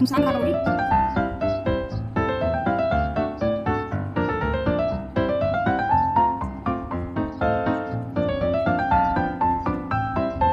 Kung saan nakakauwi.